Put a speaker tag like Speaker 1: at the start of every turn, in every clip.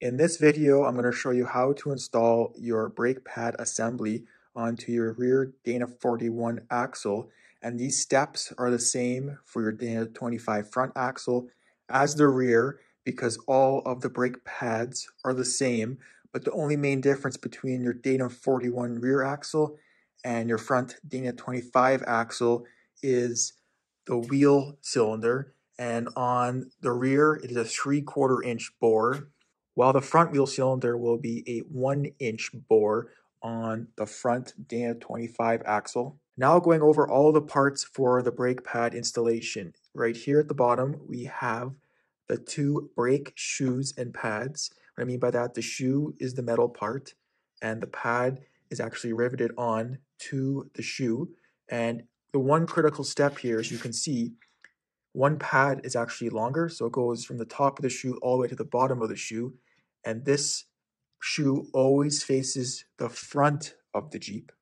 Speaker 1: In this video, I'm going to show you how to install your brake pad assembly onto your rear Dana 41 axle. And these steps are the same for your Dana 25 front axle as the rear because all of the brake pads are the same. But the only main difference between your Dana 41 rear axle and your front Dana 25 axle is the wheel cylinder. And on the rear, it is a three quarter inch bore while the front wheel cylinder will be a 1 inch bore on the front Dana 25 axle. Now going over all the parts for the brake pad installation. Right here at the bottom we have the two brake shoes and pads. What I mean by that, the shoe is the metal part and the pad is actually riveted on to the shoe. And the one critical step here, as you can see, one pad is actually longer, so it goes from the top of the shoe all the way to the bottom of the shoe. And this shoe always faces the front of the Jeep,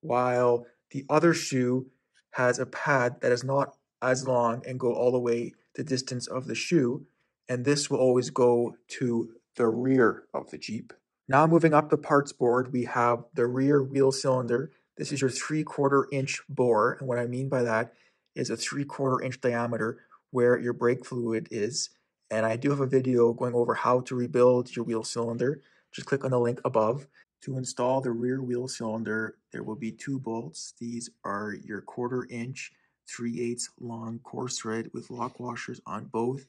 Speaker 1: while the other shoe has a pad that is not as long and go all the way the distance of the shoe, and this will always go to the rear of the Jeep. Now moving up the parts board, we have the rear wheel cylinder. This is your three quarter inch bore, and what I mean by that is a three quarter inch diameter where your brake fluid is. And I do have a video going over how to rebuild your wheel cylinder. Just click on the link above. To install the rear wheel cylinder, there will be two bolts. These are your quarter inch, 3 8 long coarse thread with lock washers on both.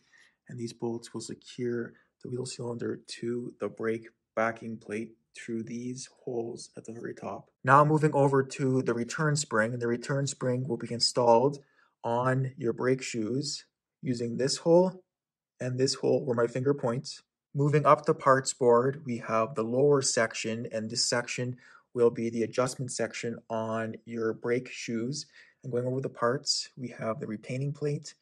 Speaker 1: And these bolts will secure the wheel cylinder to the brake backing plate through these holes at the very top. Now moving over to the return spring, the return spring will be installed on your brake shoes using this hole and this hole where my finger points. Moving up the parts board, we have the lower section, and this section will be the adjustment section on your brake shoes. And going over the parts, we have the retaining plate.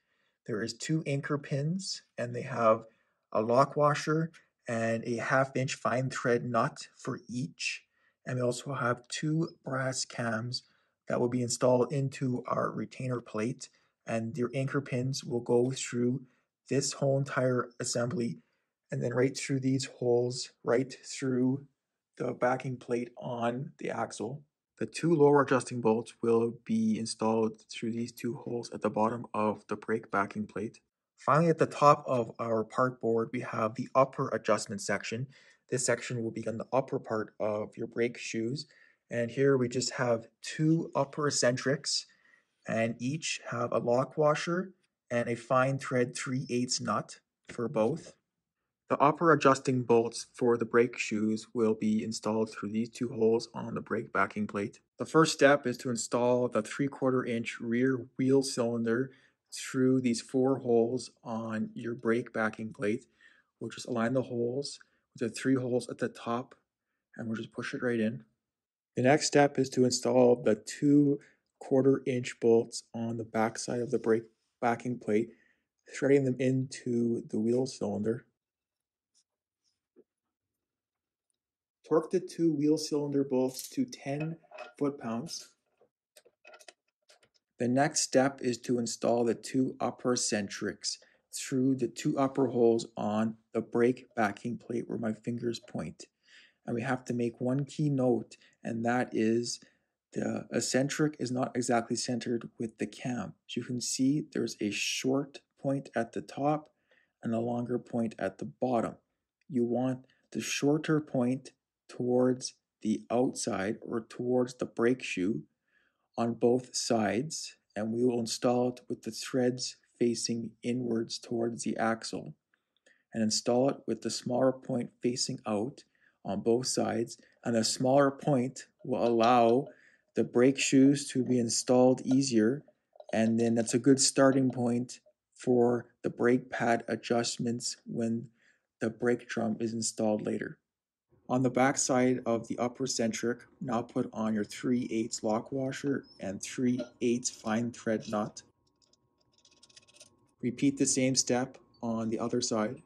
Speaker 1: There is two anchor pins, and they have a lock washer and a half inch fine thread nut for each. And we also have two brass cams that will be installed into our retainer plate. And your anchor pins will go through this whole entire assembly and then right through these holes, right through the backing plate on the axle. The two lower adjusting bolts will be installed through these two holes at the bottom of the brake backing plate. Finally, at the top of our part board, we have the upper adjustment section. This section will be on the upper part of your brake shoes. And here we just have two upper eccentrics and each have a lock washer and a fine thread 3 8 nut for both. The upper adjusting bolts for the brake shoes will be installed through these two holes on the brake backing plate. The first step is to install the 3 quarter inch rear wheel cylinder through these four holes on your brake backing plate. We'll just align the holes with the three holes at the top and we'll just push it right in. The next step is to install the two quarter inch bolts on the back side of the brake backing plate, threading them into the wheel cylinder. Torque the two wheel cylinder bolts to 10 foot-pounds. The next step is to install the two upper centrics through the two upper holes on the brake backing plate where my fingers point. And we have to make one key note, and that is the eccentric is not exactly centered with the cam. As you can see, there's a short point at the top and a longer point at the bottom. You want the shorter point towards the outside or towards the brake shoe on both sides and we will install it with the threads facing inwards towards the axle and install it with the smaller point facing out on both sides and the smaller point will allow the brake shoes to be installed easier and then that's a good starting point for the brake pad adjustments when the brake drum is installed later. On the back side of the upper centric, now put on your 3 8 lock washer and 3 8 fine thread nut. Repeat the same step on the other side.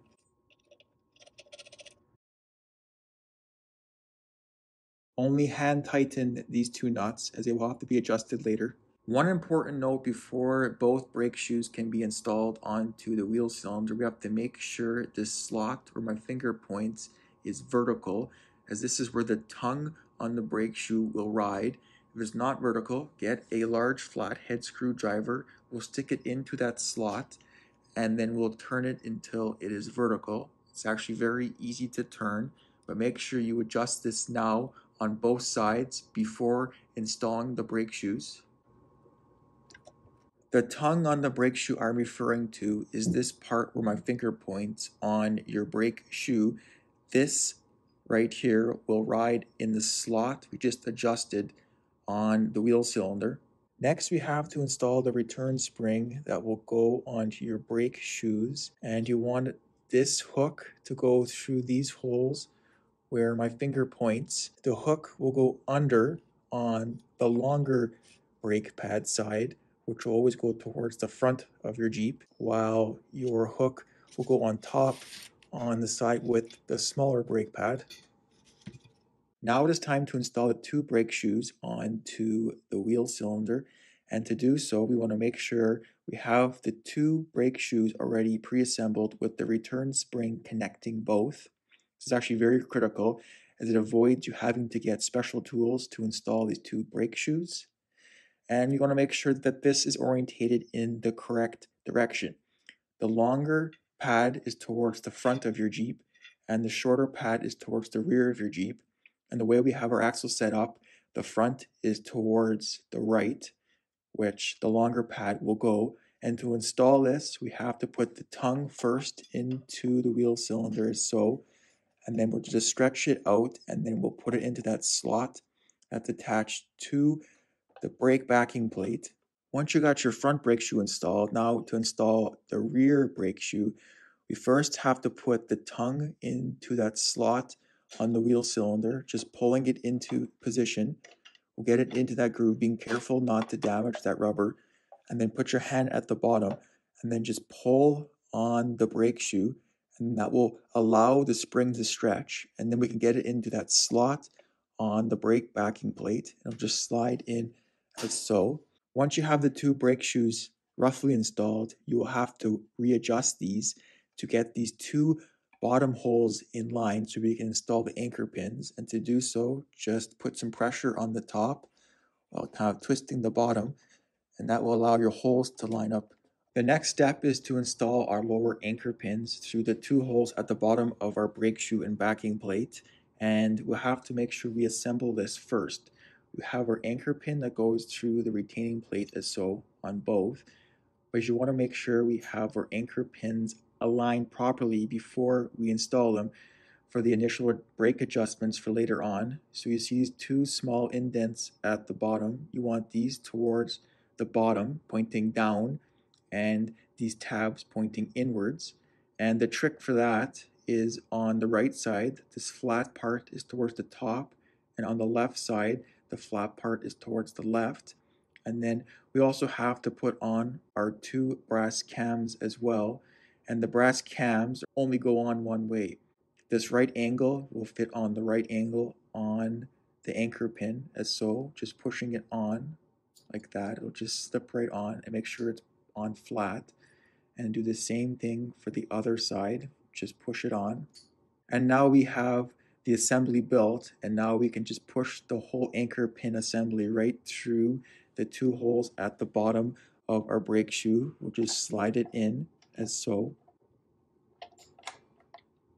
Speaker 1: Only hand tighten these two nuts as they will have to be adjusted later. One important note before both brake shoes can be installed onto the wheel cylinder, we have to make sure this slot where my finger points is vertical as this is where the tongue on the brake shoe will ride. If it's not vertical, get a large flathead screwdriver, we'll stick it into that slot and then we'll turn it until it is vertical. It's actually very easy to turn, but make sure you adjust this now on both sides before installing the brake shoes. The tongue on the brake shoe I'm referring to is this part where my finger points on your brake shoe. This right here will ride in the slot we just adjusted on the wheel cylinder. Next, we have to install the return spring that will go onto your brake shoes. And you want this hook to go through these holes where my finger points. The hook will go under on the longer brake pad side which will always go towards the front of your Jeep, while your hook will go on top on the side with the smaller brake pad. Now it is time to install the two brake shoes onto the wheel cylinder. And to do so, we want to make sure we have the two brake shoes already pre-assembled with the return spring connecting both. This is actually very critical as it avoids you having to get special tools to install these two brake shoes and you want to make sure that this is orientated in the correct direction. The longer pad is towards the front of your Jeep and the shorter pad is towards the rear of your Jeep. And the way we have our axle set up, the front is towards the right, which the longer pad will go. And to install this, we have to put the tongue first into the wheel cylinder so, and then we'll just stretch it out and then we'll put it into that slot that's attached to the brake backing plate. Once you got your front brake shoe installed, now to install the rear brake shoe, we first have to put the tongue into that slot on the wheel cylinder, just pulling it into position. We'll get it into that groove, being careful not to damage that rubber, and then put your hand at the bottom and then just pull on the brake shoe and that will allow the spring to stretch and then we can get it into that slot on the brake backing plate. It'll just slide in as so. Once you have the two brake shoes roughly installed, you will have to readjust these to get these two bottom holes in line so we can install the anchor pins. And to do so, just put some pressure on the top while kind of twisting the bottom, and that will allow your holes to line up. The next step is to install our lower anchor pins through the two holes at the bottom of our brake shoe and backing plate. And we'll have to make sure we assemble this first. We have our anchor pin that goes through the retaining plate as so on both. But you want to make sure we have our anchor pins aligned properly before we install them for the initial brake adjustments for later on. So you see these two small indents at the bottom. You want these towards the bottom pointing down and these tabs pointing inwards. And the trick for that is on the right side, this flat part is towards the top and on the left side, the flat part is towards the left. And then we also have to put on our two brass cams as well. And the brass cams only go on one way. This right angle will fit on the right angle on the anchor pin as so, just pushing it on like that. It'll just slip right on and make sure it's on flat. And do the same thing for the other side. Just push it on. And now we have the assembly built and now we can just push the whole anchor pin assembly right through the two holes at the bottom of our brake shoe. We'll just slide it in as so.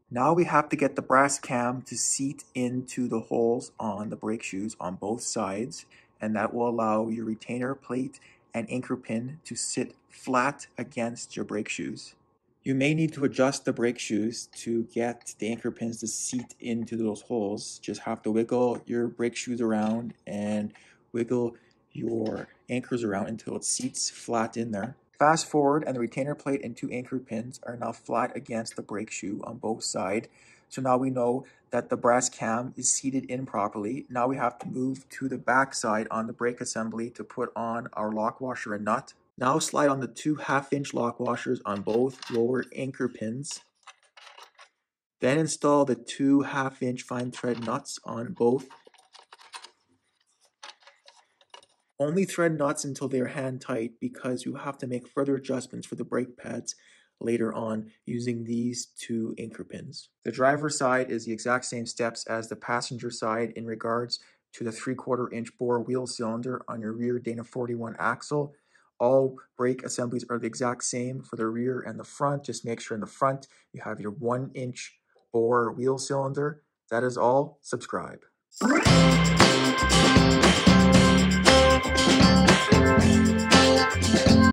Speaker 1: Now we have to get the brass cam to seat into the holes on the brake shoes on both sides and that will allow your retainer plate and anchor pin to sit flat against your brake shoes. You may need to adjust the brake shoes to get the anchor pins to seat into those holes. Just have to wiggle your brake shoes around and wiggle your anchors around until it seats flat in there. Fast forward and the retainer plate and two anchor pins are now flat against the brake shoe on both sides. So now we know that the brass cam is seated in properly. Now we have to move to the back side on the brake assembly to put on our lock washer and nut. Now slide on the two half-inch lock washers on both lower anchor pins. Then install the two half-inch fine thread nuts on both. Only thread nuts until they are hand tight because you have to make further adjustments for the brake pads later on using these two anchor pins. The driver side is the exact same steps as the passenger side in regards to the 3 quarter inch bore wheel cylinder on your rear Dana 41 axle. All brake assemblies are the exact same for the rear and the front. Just make sure in the front you have your 1 inch bore wheel cylinder. That is all. Subscribe.